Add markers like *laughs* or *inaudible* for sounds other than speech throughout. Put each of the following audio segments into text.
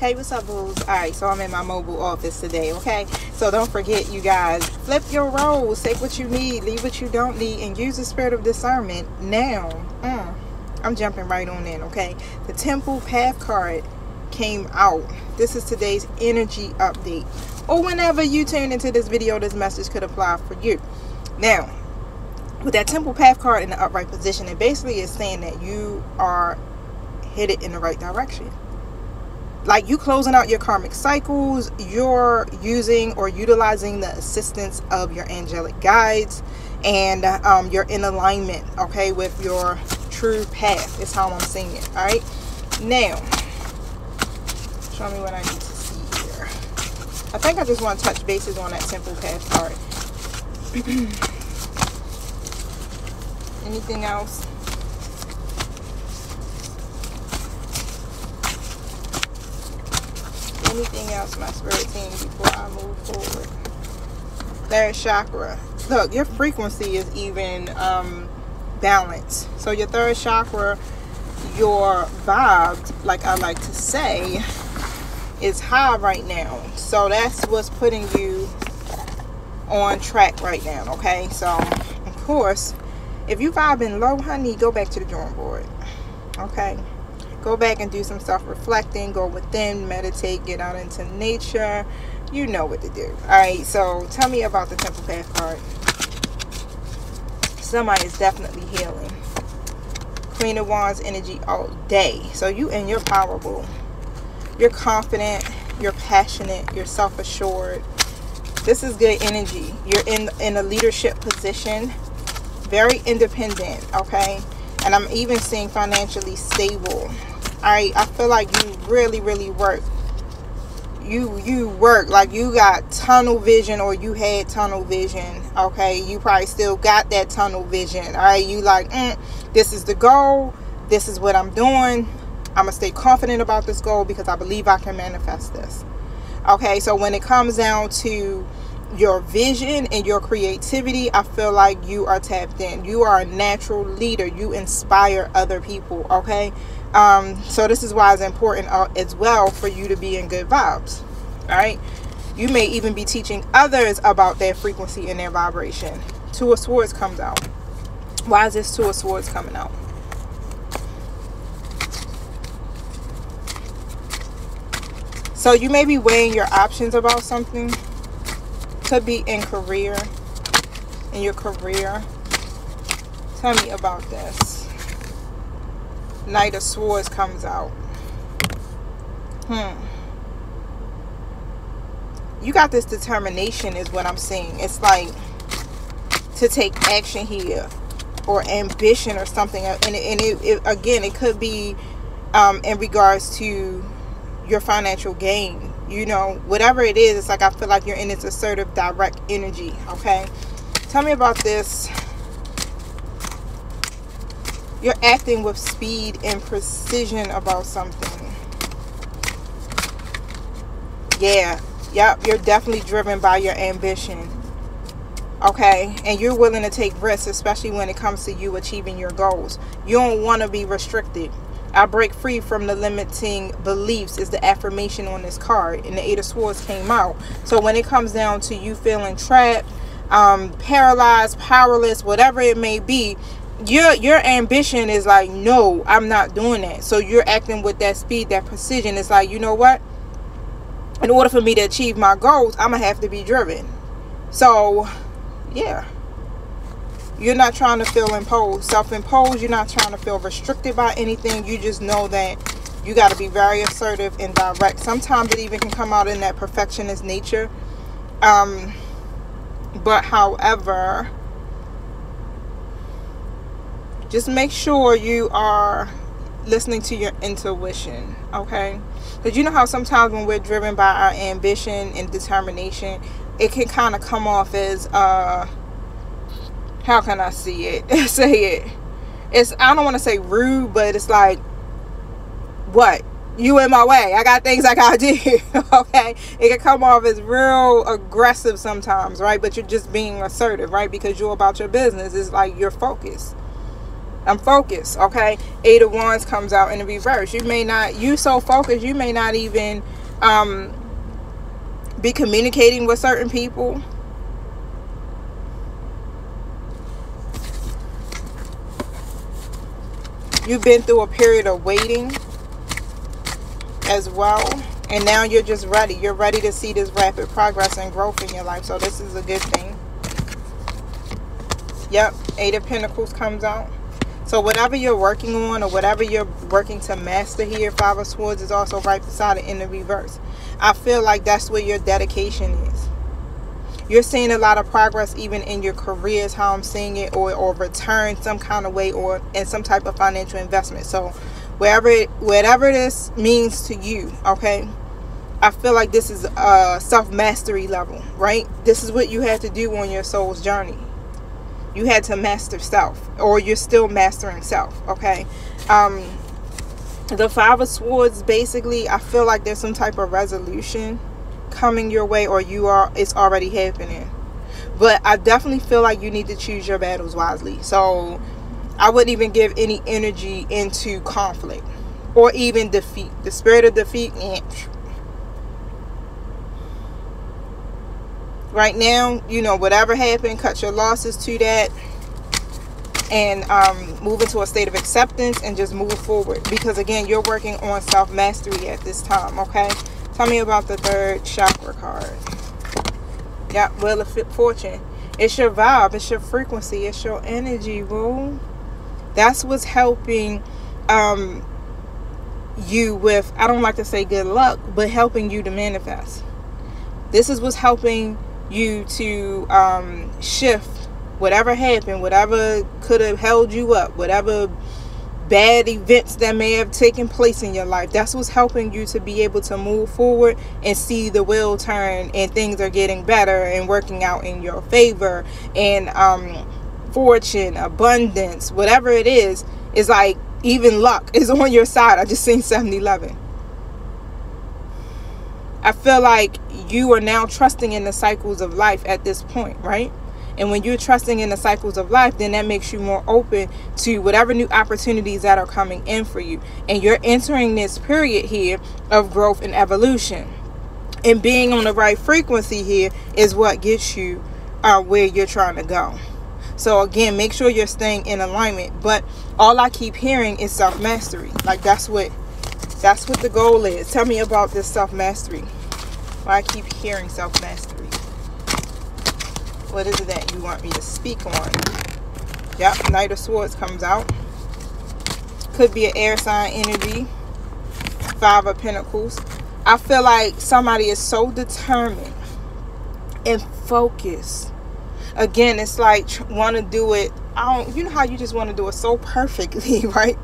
Hey, what's up, boos? All right, so I'm in my mobile office today, okay? So don't forget, you guys, flip your roles. Take what you need, leave what you don't need, and use the spirit of discernment now. Mm, I'm jumping right on in, okay? The Temple Path card came out. This is today's energy update. Or whenever you tune into this video, this message could apply for you. Now, with that Temple Path card in the upright position, it basically is saying that you are headed in the right direction like you closing out your karmic cycles you're using or utilizing the assistance of your angelic guides and um, you're in alignment okay with your true path is how i'm seeing it all right? Now show me what i need to see here. I think i just want to touch bases on that Temple Path card *clears throat* anything else anything else, my spirit team, before I move forward? Third chakra. Look, your frequency is even um, balanced. So your third chakra, your vibe, like I like to say, is high right now. So that's what's putting you on track right now, okay? So, of course, if you vibing low, honey, go back to the drawing board, okay? Go back and do some self-reflecting go within meditate get out into nature. You know what to do. All right so tell me about the temple path card. Somebody is definitely healing. Queen of wands energy all day. So you and you're powerful. You're confident you're passionate you're self-assured. This is good energy. You're in in a leadership position. Very independent okay? And i'm even seeing financially stable I I feel like you really really work. You you work like you got tunnel vision or you had tunnel vision. Okay, you probably still got that tunnel vision. All right, you like mm, this is the goal. This is what I'm doing. I'm gonna stay confident about this goal because I believe I can manifest this. Okay, so when it comes down to your vision and your creativity, I feel like you are tapped in. You are a natural leader. You inspire other people. Okay, um, so this is why it's important uh, as well for you to be in good vibes. right? You may even be teaching others about their frequency and their vibration. Two of Swords comes out. Why is this Two of Swords coming out? So you may be weighing your options about something. Could be in career, in your career. Tell me about this. Knight of Swords comes out. Hmm. You got this determination is what I'm seeing. It's like to take action here or ambition or something. And, and it, it, again, it could be um, in regards to your financial gain. You know, whatever it is, it's like I feel like you're in this assertive, direct energy. Okay. Tell me about this you're acting with speed and precision about something. Yeah. Yep. You're definitely driven by your ambition. Okay. And you're willing to take risks, especially when it comes to you achieving your goals. You don't want to be restricted. I break free from the limiting beliefs is the affirmation on this card. And the Eight of Swords came out. So when it comes down to you feeling trapped, um, paralyzed, powerless, whatever it may be, your your ambition is like no i'm not doing that. So you're acting with that speed that precision. It's like you know what? In order for me to achieve my goals i'm gonna have to be driven. So yeah. You're not trying to feel imposed. Self-imposed you're not trying to feel restricted by anything. You just know that you got to be very assertive and direct. Sometimes it even can come out in that perfectionist nature. Um but however just make sure you are listening to your intuition okay? Because you know how sometimes when we're driven by our ambition and determination it can kind of come off as uh how can i see it? *laughs* Say it. It's i don't want to say rude but it's like what? You in my way. I got things i gotta do. *laughs* Okay? It can come off as real aggressive sometimes right? But you're just being assertive right? Because you're about your business. It's like you're focused I'm focused, okay? Eight of Wands comes out in the reverse. You may not, you so focused, you may not even um, be communicating with certain people. You've been through a period of waiting as well. And now you're just ready. You're ready to see this rapid progress and growth in your life. So this is a good thing. Yep, Eight of Pentacles comes out. So whatever you're working on or whatever you're working to master here, Five of Swords is also right beside it in the reverse. I feel like that's where your dedication is. You're seeing a lot of progress even in your careers, how I'm seeing it, or, or return some kind of way or in some type of financial investment. So wherever it, whatever this means to you, okay? I feel like this is a self-mastery level, right? This is what you have to do on your soul's journey you had to master self or you're still mastering self okay? Um the five of swords basically i feel like there's some type of resolution coming your way or you are it's already happening. But i definitely feel like you need to choose your battles wisely. So i wouldn't even give any energy into conflict or even defeat. The spirit of defeat eh, right now, you know, whatever happened, cut your losses to that and um, move into a state of acceptance and just move forward. Because again, you're working on self-mastery at this time, okay? Tell me about the third chakra card. Yeah, Wheel of Fortune. It's your vibe. It's your frequency. It's your energy, boo. That's what's helping um, you with, I don't like to say good luck, but helping you to manifest. This is what's helping you to um, shift whatever happened, whatever could have held you up, whatever bad events that may have taken place in your life. That's what's helping you to be able to move forward and see the wheel turn and things are getting better and working out in your favor and um, fortune, abundance, whatever it is, is like even luck is *laughs* on your side. I just seen 7-Eleven. I feel like you are now trusting in the cycles of life at this point, right? And when you're trusting in the cycles of life, then that makes you more open to whatever new opportunities that are coming in for you. And you're entering this period here of growth and evolution. And being on the right frequency here is what gets you uh, where you're trying to go. So again, make sure you're staying in alignment. But all I keep hearing is self-mastery. Like that's what that's what the goal is. Tell me about this self-mastery. Why I keep hearing self-mastery. What is it that you want me to speak on? Yep, Knight of Swords comes out. Could be an air sign energy. Five of Pentacles. I feel like somebody is so determined and focused. Again, it's like want to do it. I don't. You know how you just want to do it so perfectly, *laughs* right?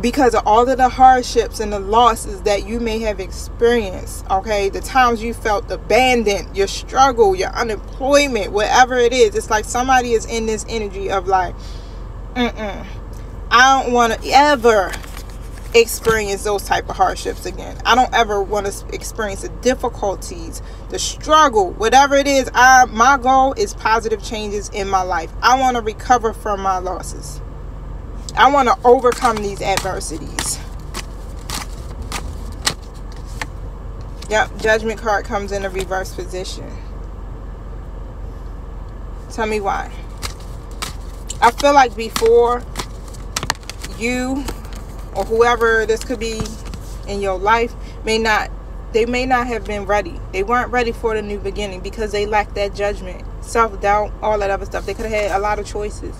Because of all of the hardships and the losses that you may have experienced okay? The times you felt abandoned your struggle your unemployment whatever it is it's like somebody is in this energy of like mm-mm i don't want to ever experience those type of hardships again. I don't ever want to experience the difficulties the struggle whatever it is i my goal is positive changes in my life. I want to recover from my losses I want to overcome these adversities. Yep, judgment card comes in a reverse position. Tell me why. I feel like before you or whoever this could be in your life may not they may not have been ready. They weren't ready for the new beginning because they lacked that judgment, self-doubt, all that other stuff. They could have had a lot of choices.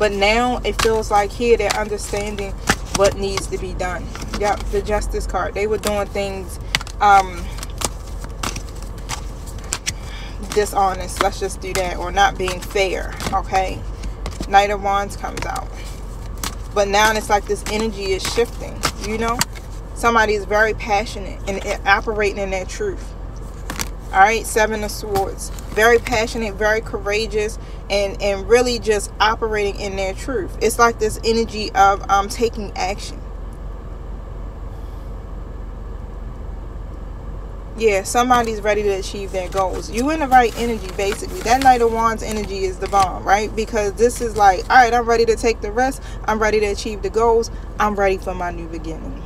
But now it feels like here they're understanding what needs to be done. Yep, the justice card. They were doing things um, dishonest. Let's just do that. Or not being fair. Okay. Knight of Wands comes out. But now it's like this energy is shifting. You know? Somebody is very passionate and operating in their truth. All right. Seven of Swords. Very passionate. Very courageous and and really just operating in their truth it's like this energy of um taking action yeah somebody's ready to achieve their goals you in the right energy basically that knight of wands energy is the bomb right because this is like all right i'm ready to take the rest i'm ready to achieve the goals i'm ready for my new beginning